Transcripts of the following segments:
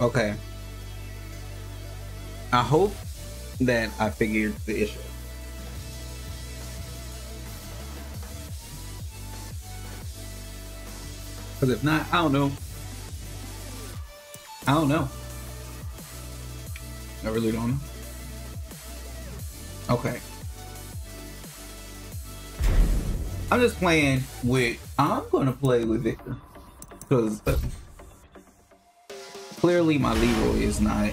Okay. I hope that I figured the issue. Because if not, I don't know. I don't know. I really don't know. Okay. I'm just playing with. I'm gonna play with Victor because clearly my Leroy is not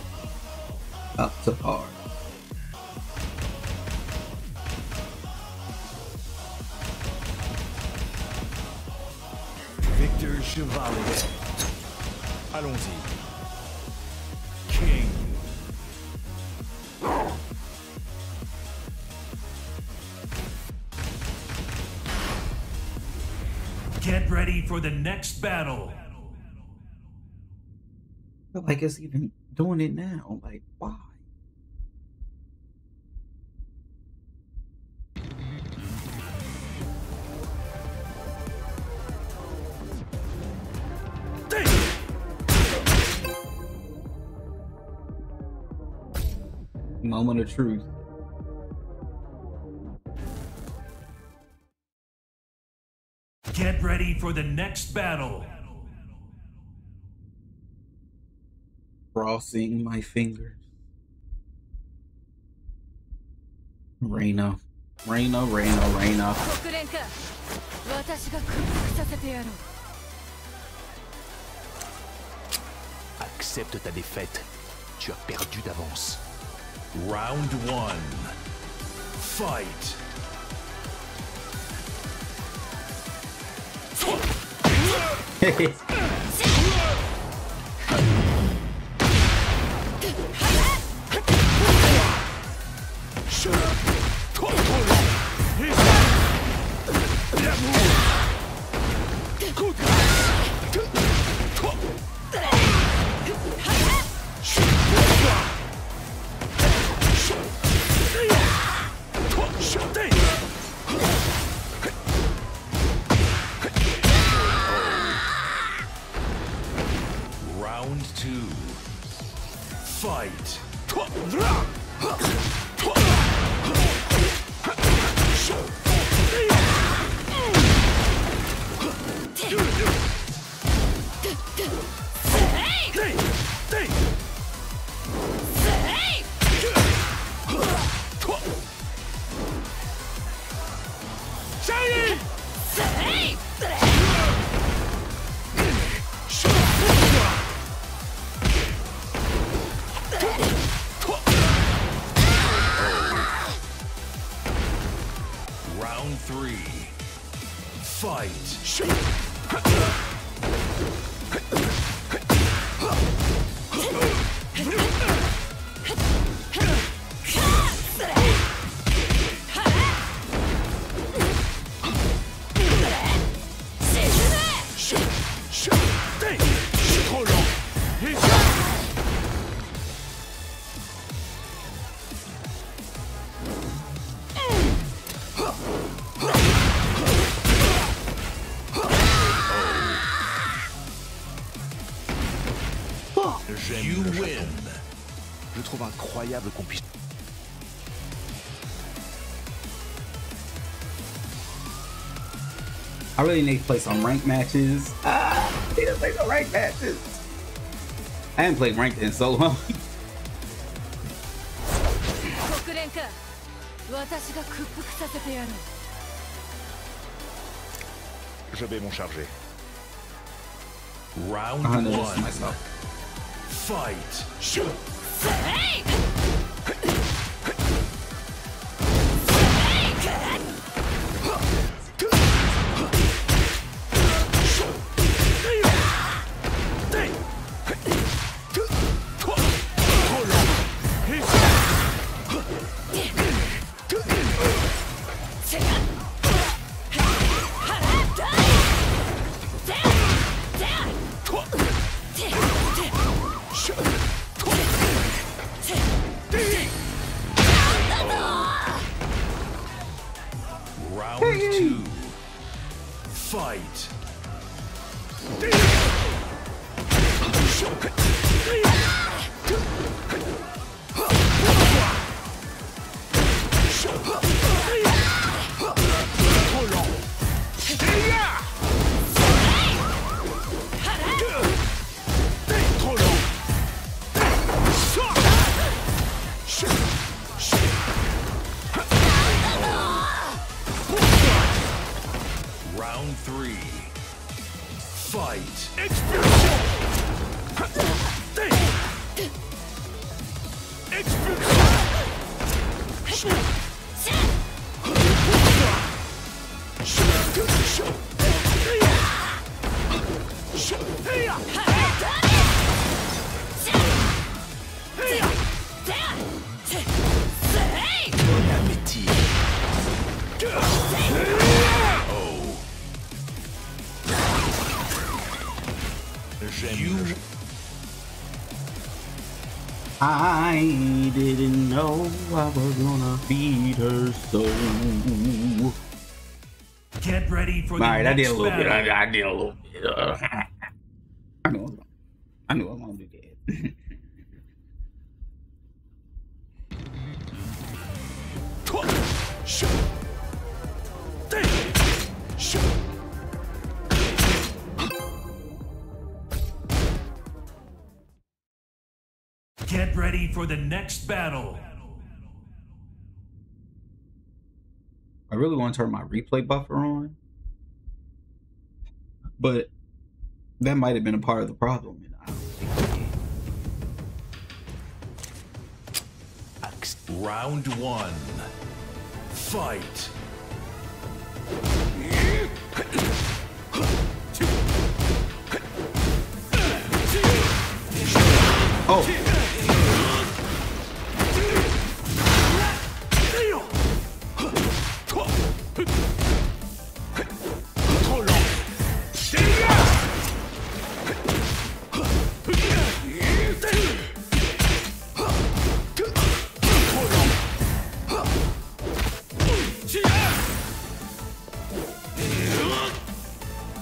up to par. Victor Chevalier. Allons-y. King. Get ready for the next battle. Like it's even doing it now. Like why? Moment of truth. Get ready for the next battle. crossing my fingers. Reina. Reina, Reina, Reina. Accept ta défaite. Tu as perdu d'avance. Round 1. Fight. Hehehe Round 3. Fight. really need to play some ranked matches. Ah, I need to play some ranked matches. I haven't played ranked in so long. Je vais m'en charger. Round one. Fight. Hey! Fight. Expulsion. Feed her soul. Get ready for the All right, I did a little bit. I, I did a little bit. Uh, I knew I was gonna, I knew I was gonna do that. Get ready for the next battle. Really want to turn my replay buffer on, but that might have been a part of the problem. and I don't think it is. Round one. Fight. Oh,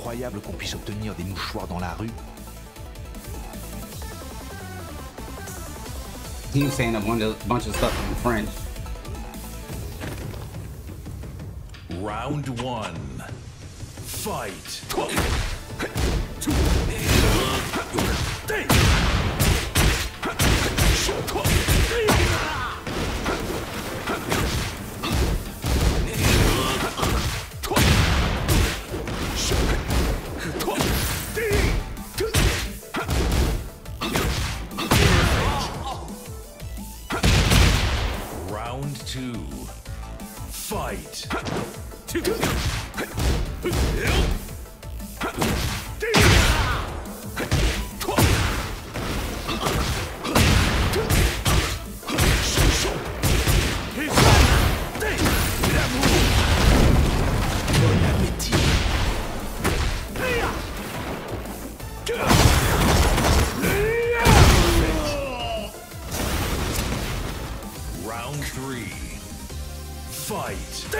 Incroyable qu'on puisse obtenir des mouchoirs dans la rue. He was saying a bunch of, stuff in French. Round one. Fight. three, fight!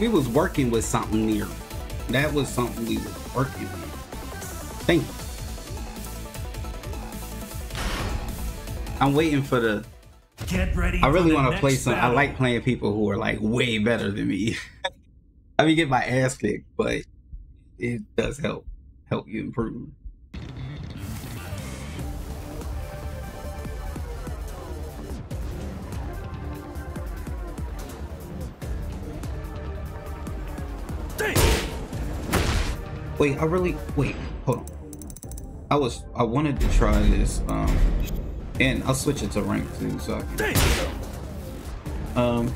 We was working with something near. That was something we was working with. Thank you. I'm waiting for the. Get ready. I really want want to play some. I like playing people who are like way better than me. I mean, get my ass kicked, but it does help help you improve. Wait, I really wait. Hold on. I was I wanted to try this, um, and I'll switch it to rank too, so I can. Um.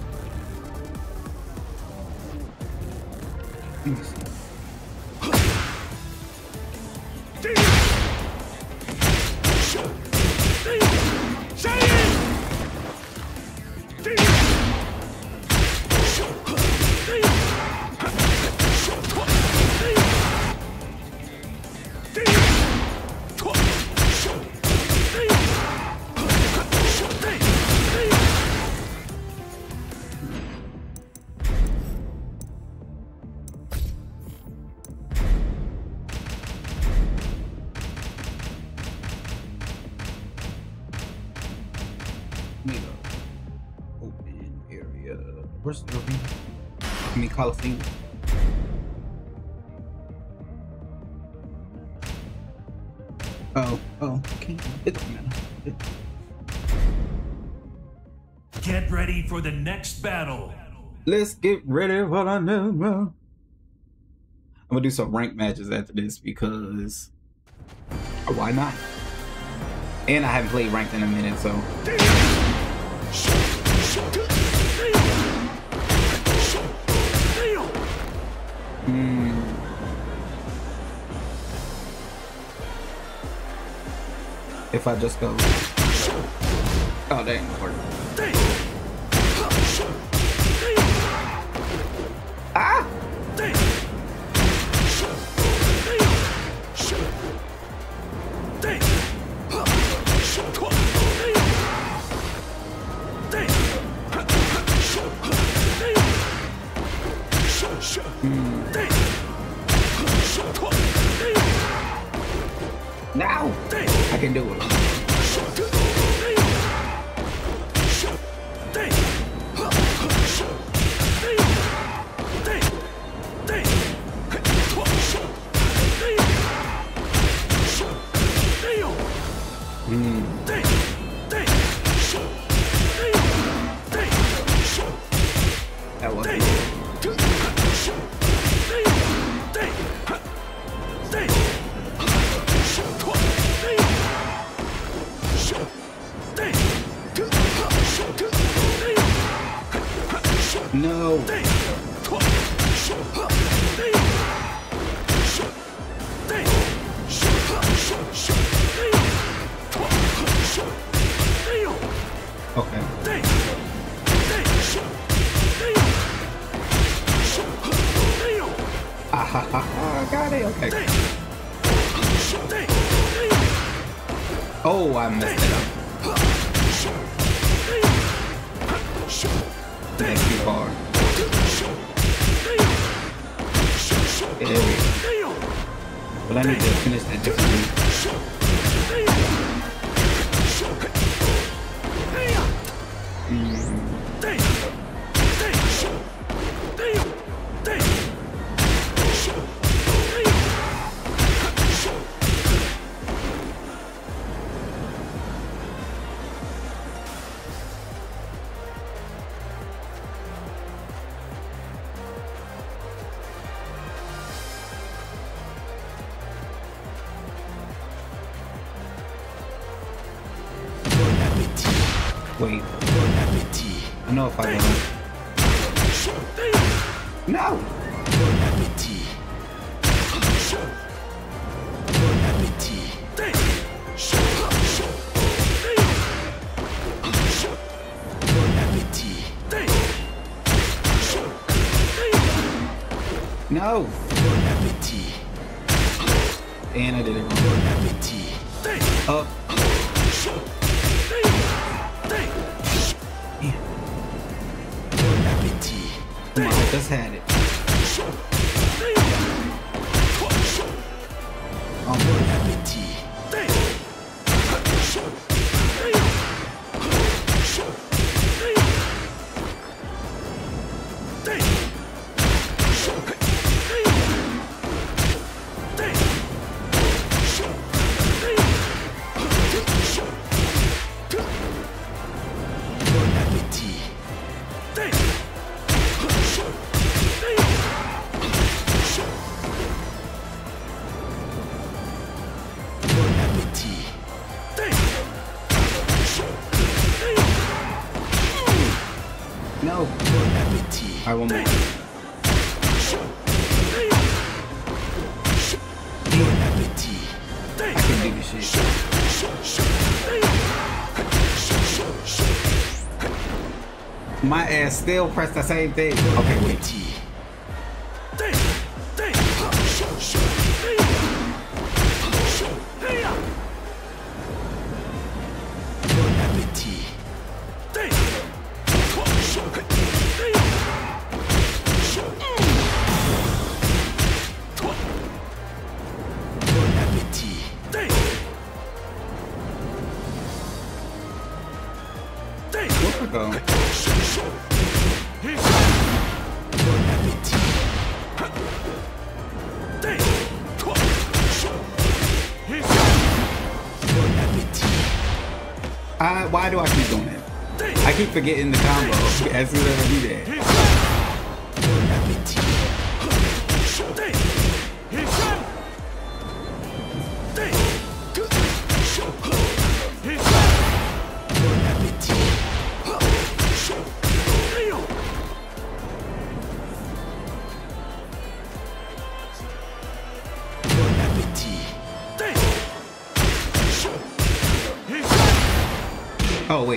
Open area. Where's the arena? I mean Coliseum. Oh, oh, okay. It don't matter. It- Get ready for the next battle. Let's get ready for the new one. I'm gonna do some rank matches after this because why not? And I haven't played ranked in a minute, so. Hmm. if I just go, oh that got it. Okay. Oh, I messed it up. Far. There we go. But I need to finish that differently. Now. Bon appétit! Bon appétit! Chaud! Bon appétit! Chaud! Bon appétit! And I did it. Bon appétit! Up. Had it. No. Bon appétit. Alright, one more. Bon appétit. I can do this shit. My ass still pressed the same thing. Okay, wait. Bon appétit. I, why do I keep doing that? I keep forgetting the combo as soon as I do that.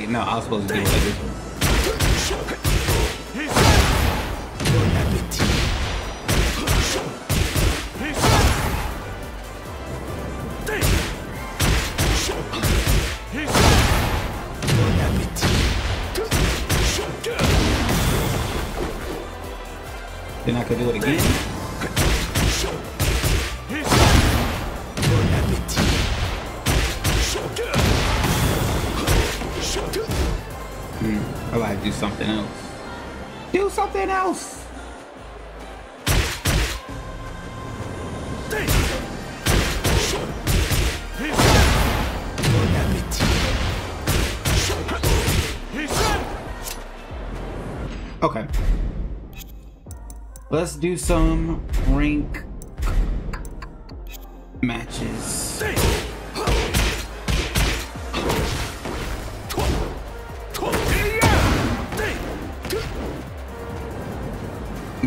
No, I was supposed to do it I gotta do something else. Do something else. Okay. Let's do some rank matches.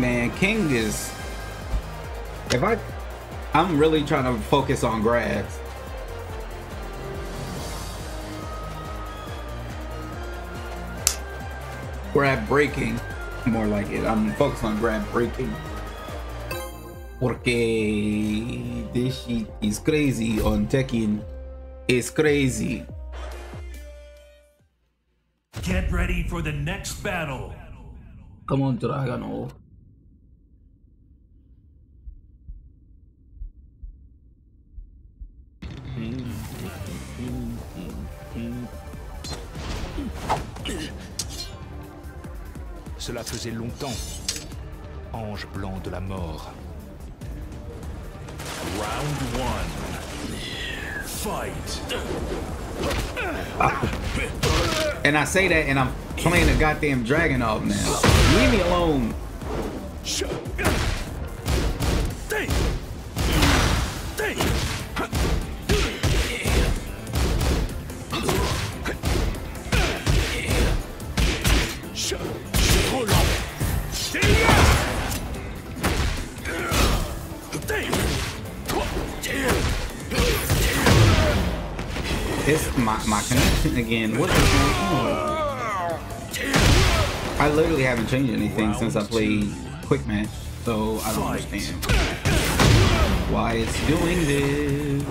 Man, King is. If I. I'm really trying to focus on grabs. Grab breaking. More like it. I'm focused on grab breaking. Porque this shit is crazy on Tekken. It's crazy. Get ready for the next battle. Come on, Dragunov. Cela faisait longtemps. Ange blanc de la mort. Round one. Fight. And I say that and I'm playing a goddamn dragon off now. Leave me alone. Again. What going on? I literally haven't changed anything since I played Quick Match. So I don't understand why it's doing this.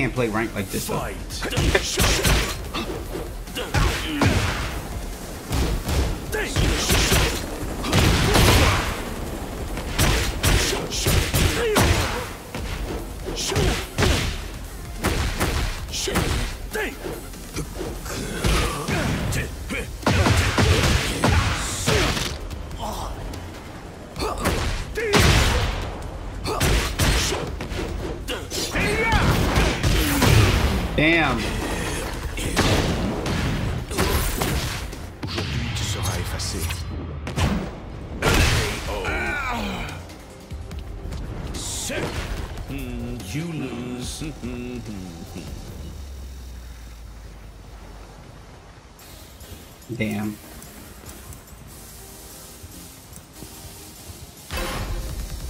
Can't play rank like this.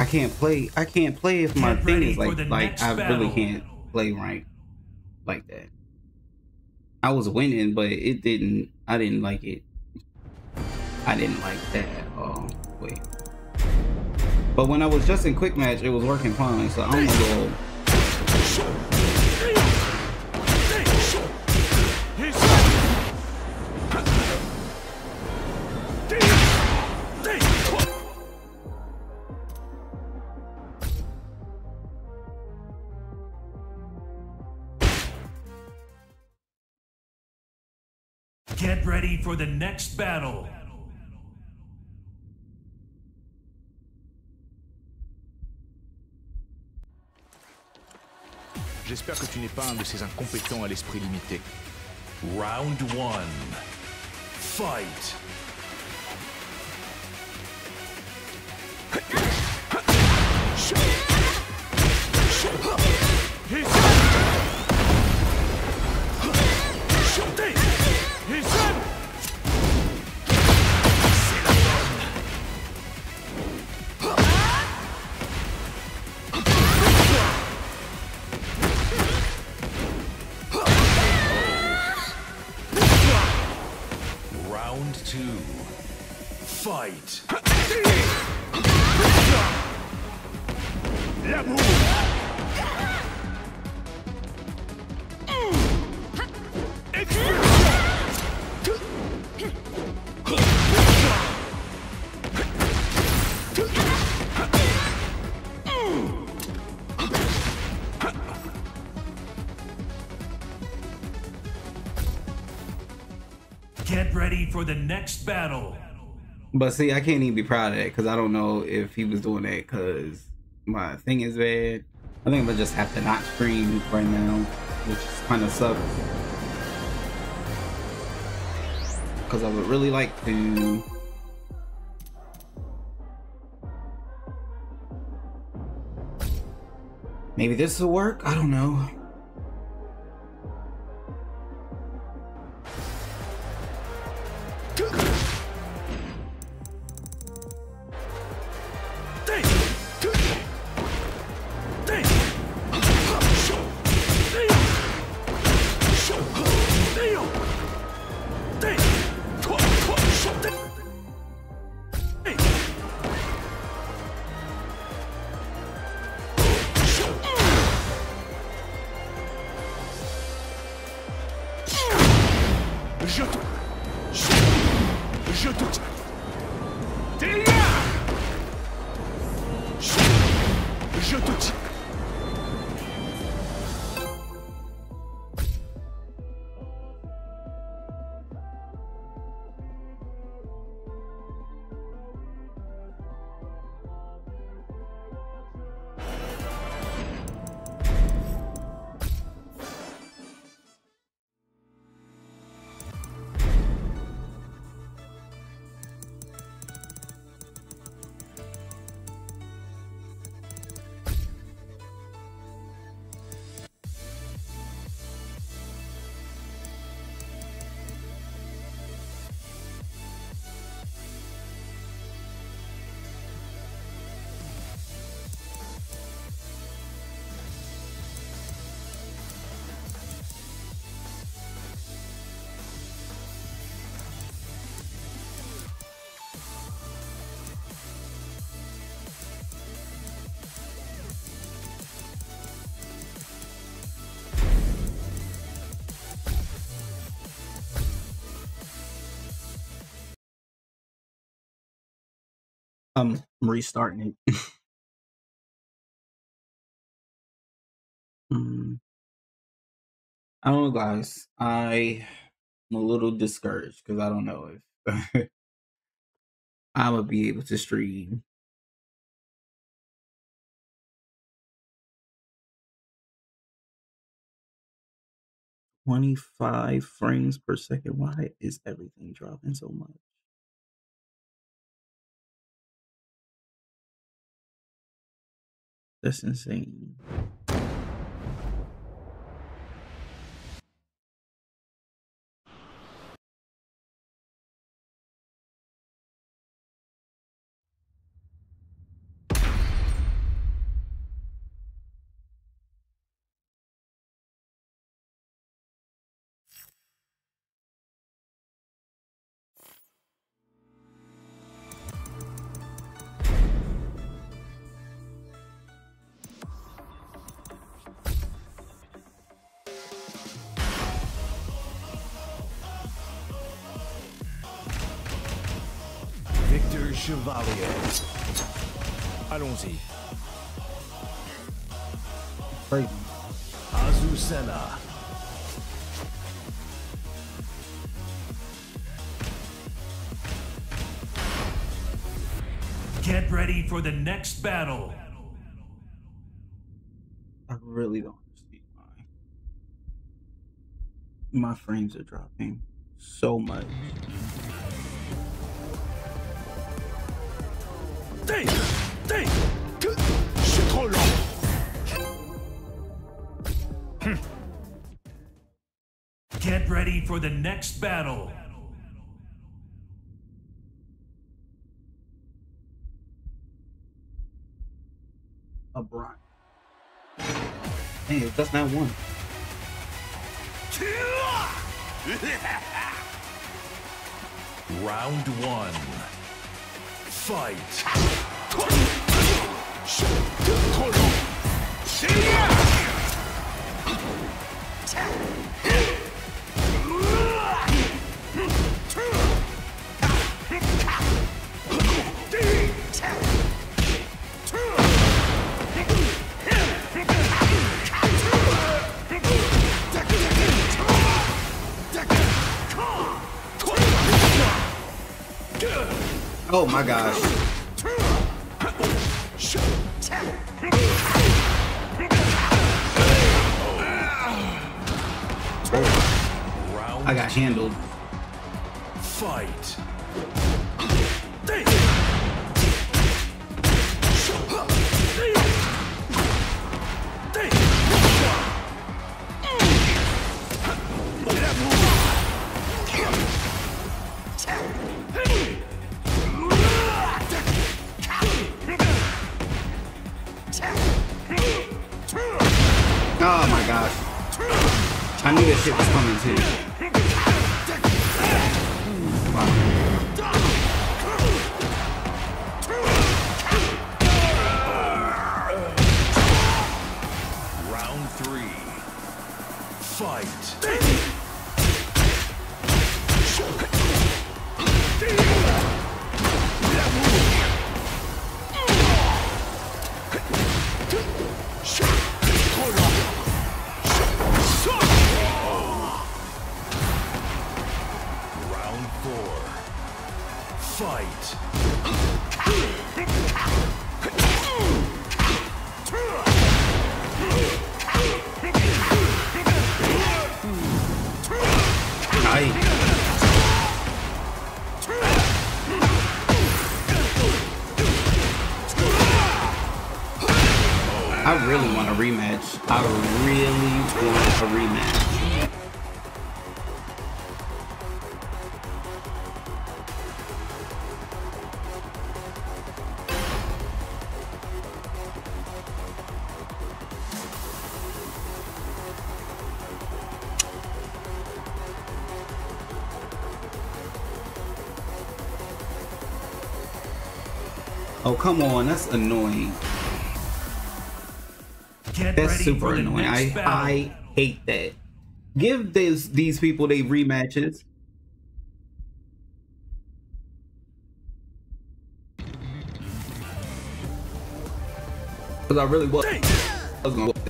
Can't play. I can't play if my Get thing is like like I really can't play rank like that. I was winning, but it didn't. I didn't like it. I didn't like that. Oh wait. But when I was just in quick match, it was working fine. So I'm gonna go. Get ready for the next battle. J'espère que tu n'es pas un de ces incompétents à l'esprit limité. Round one. Fight. Fight. Get ready for the next battle. But see, I can't even be proud of that because I don't know if he was doing that because my thing is bad. I think I'm gonna just have to not stream right now, which is kind of sucks. Because I would really like to. Maybe this will work? I don't know. I'm restarting it. Hmm. I don't know, guys. I am a little discouraged because I don't know if I'm gonna be able to stream. Twenty-five frames per second. Why is everything dropping so much? That's insane. For the next battle. I really don't understand why my frames are dropping so much. Ding Ding C'est trop long hmm. Get ready for the next battle. A bronze. Hey, that's not one. Round one. Fight. Oh my gosh. I got handled. fight. Oh, come on. That's annoying. Get That's super annoying. I, battle. I hate that. Give these these people they rematches. Cause I really was, was gonna. Get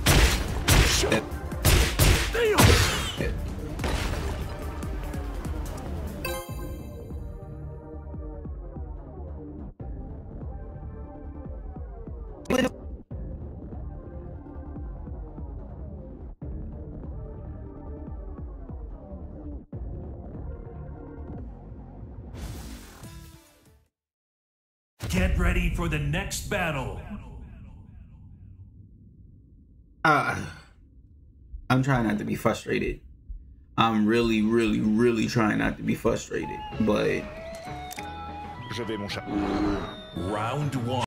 the next battle. Uh, I'm trying not to be frustrated. I'm really, really, really trying not to be frustrated. But Je vais, mon chat. Round one.